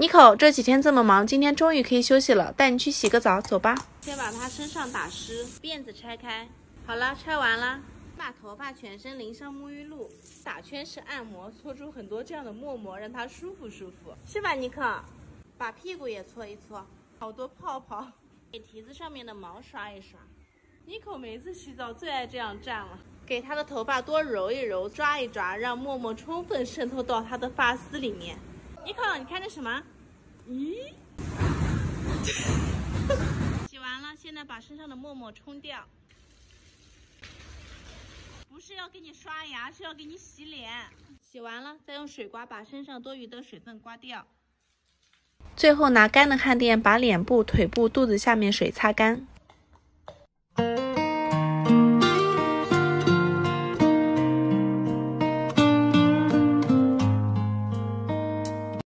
妮可，这几天这么忙，今天终于可以休息了，带你去洗个澡，走吧。先把它身上打湿，辫子拆开。好了，拆完了。把头发全身淋上沐浴露，打圈式按摩，搓出很多这样的沫沫，让它舒服舒服，是吧，妮可？把屁股也搓一搓，好多泡泡。给蹄子上面的毛刷一刷。妮可每次洗澡最爱这样站了。给她的头发多揉一揉，抓一抓，让沫沫充分渗透到她的发丝里面。妮可，你看这什么？咦？洗完了，现在把身上的沫沫冲掉。不是要给你刷牙，是要给你洗脸。洗完了，再用水刮把身上多余的水分刮掉。最后拿干的汗垫把脸部、腿部、肚子下面水擦干。